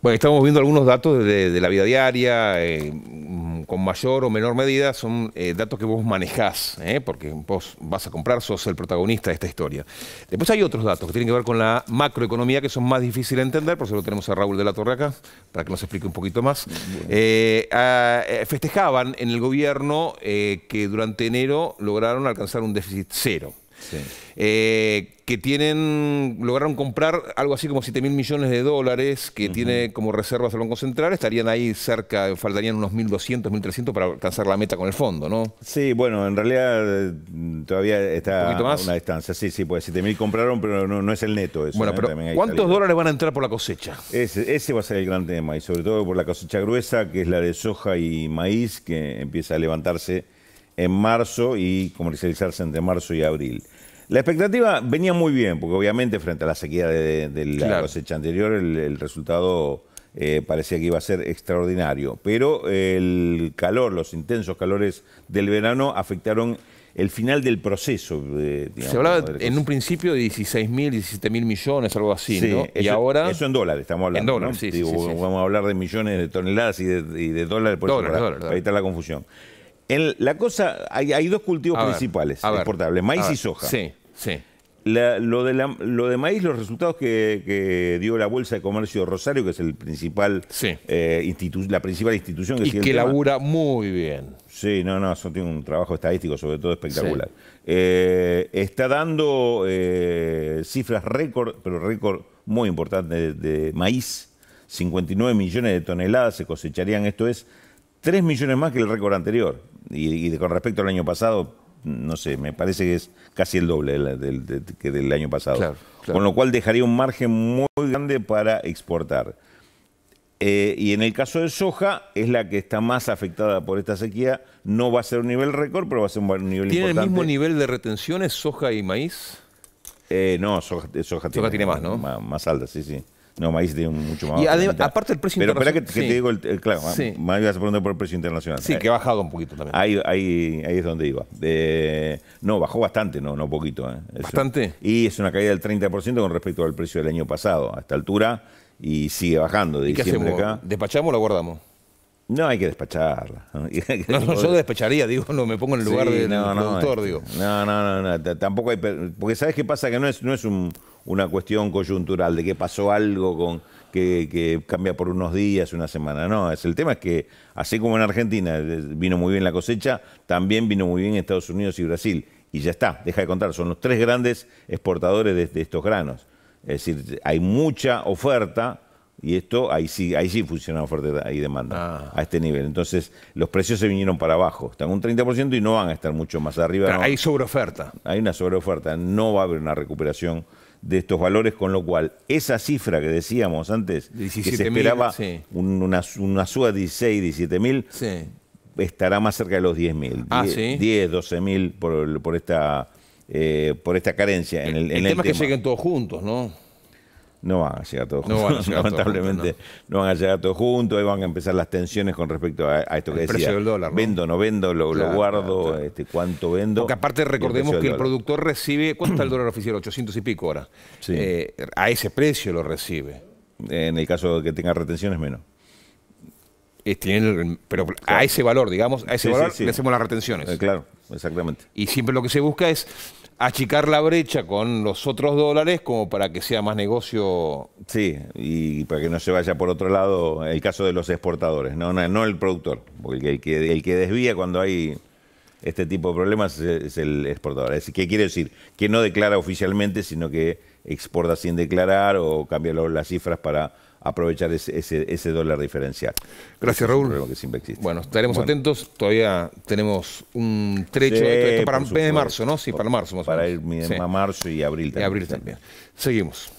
Bueno, estamos viendo algunos datos de, la vida diaria, eh, con mayor o menor medida, son eh, datos que vos manejás, eh, porque vos vas a comprar, sos el protagonista de esta historia. Después hay otros datos que tienen que ver con la macroeconomía que son más difíciles de entender, por eso lo tenemos a Raúl de la Torre acá, para que nos explique un poquito más. festejaban en el gobierno que durante enero lograron alcanzar un déficit cero. Eh, que tienen, lograron comprar algo así como 7 mil millones de dólares que tiene como reservas el Banco Central, estarían ahí cerca, faltarían unos 1.200, 1.300 para alcanzar la meta con el fondo, ¿no? Sí, bueno, en realidad eh, todavía está a una distancia. Sí, sí, pues 7 mil compraron, pero no, es el neto eso. Bueno, ¿eh? pero ¿cuántos dólares van a entrar por la cosecha? Ese, ese va a ser el gran tema, y sobre todo por la cosecha gruesa, que es la de soja y maíz, que empieza a levantarse en marzo y comercializarse entre marzo y abril. La expectativa venía muy bien, porque obviamente frente a la sequía de, la cosecha anterior, el, resultado eh, parecía que iba a ser extraordinario. Pero el calor, los intensos calores del verano afectaron el final del proceso. Se hablaba en un principio de 16 mil, 17 mil millones, algo así, ¿no? y ahora... Eso en dólares, estamos hablando. En dólares, sí, sí, Vamos a hablar de millones de toneladas y de, dólares, por para, evitar la confusión. En la cosa, hay, dos cultivos principales exportables, maíz y soja. Sí. Sí. lo, de lo de maíz, los resultados que, dio la Bolsa de Comercio de Rosario, que es el principal eh, la principal institución que Y que labura muy bien. Sí, no, no, eso tiene un trabajo estadístico sobre todo espectacular. Eh, está dando eh, cifras récord, pero récord muy importante de, maíz. 59 millones de toneladas se cosecharían, esto es 3 millones más que el récord anterior. Y, y con respecto al año pasado, no sé, me parece que es casi el doble del, que del año pasado. Con lo cual dejaría un margen muy grande para exportar. Eh, y en el caso de soja, es la que está más afectada por esta sequía. No va a ser un nivel récord, pero va a ser un nivel importante. ¿Tiene el mismo nivel de retenciones soja y maíz? Eh, no, soja, soja, tiene, más, ¿no? más alta, sí, sí. No, maíz tiene mucho más. Y aparte el precio Pero espera que, te digo, el, claro, sí. me ibas a preguntar por el precio internacional. Sí, que ha bajado un poquito también. Ahí, ahí, ahí es donde iba. no, bajó bastante, no, no poquito. ¿eh? ¿Bastante? y es una caída del 30% con respecto al precio del año pasado, a esta altura, y sigue bajando de ¿Y diciembre qué acá. ¿Despachamos o la guardamos? No, hay que despacharla. No, yo despacharía, digo, no me pongo en el lugar del productor, digo. No, no, no, no, tampoco hay... Porque ¿sabes qué pasa? Que no es, no es una cuestión coyuntural de que pasó algo con que, cambia por unos días, una semana. No, es, el tema es que, así como en Argentina vino muy bien la cosecha, también vino muy bien en Estados Unidos y Brasil. Y ya está, deja de contar, son los tres grandes exportadores de, estos granos. Es decir, hay mucha oferta y esto ahí sí, ahí sí funciona oferta y demanda ah. a este nivel. Entonces, los precios se vinieron para abajo. Están un 30% y no van a estar mucho más arriba. Pero hay sobreoferta. Hay una sobreoferta. No va a haber una recuperación de estos valores, con lo cual esa cifra que decíamos antes, que se esperaba una, una suba de 16, 17 mil, estará más cerca de los 10 mil. Ah, 10, 12 mil por, por, esta, eh, por esta carencia. En el, el, tema es que lleguen todos juntos, ¿no? No van a llegar todos juntos, lamentablemente. no. van a llegar todos juntos, ahí van a empezar las tensiones con respecto a, esto que decía. Del dólar, Vendo, no vendo, lo, guardo, Este, cuánto vendo. Porque aparte recordemos que el productor recibe, ¿cuánto está el dólar oficial? 800 y pico ahora. Eh, a ese precio lo recibe. En el caso de que tenga retenciones, menos. pero a ese valor, digamos, a ese valor le hacemos las retenciones. Eh, claro, exactamente. Y siempre lo que se busca es achicar la brecha con los otros dólares como para que sea más negocio. Sí, y para que no se vaya por otro lado el caso de los exportadores, no, no, el productor, porque el que, el que desvía cuando hay este tipo de problemas es el exportador. ¿Qué quiere decir? Que no declara oficialmente, sino que exporta sin declarar o cambia las cifras para aprovechar ese, ese, dólar diferencial. Gracias, Raúl. Bueno, estaremos atentos. Todavía tenemos un trecho. esto, para el mes de marzo, ¿no? Sí, para marzo. para ir a marzo y abril también. Y abril también. Seguimos.